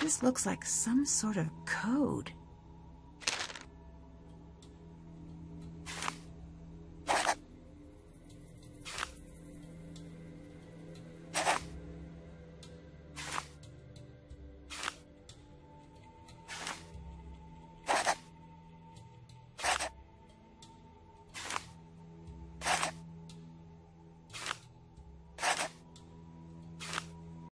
This looks like some sort of code.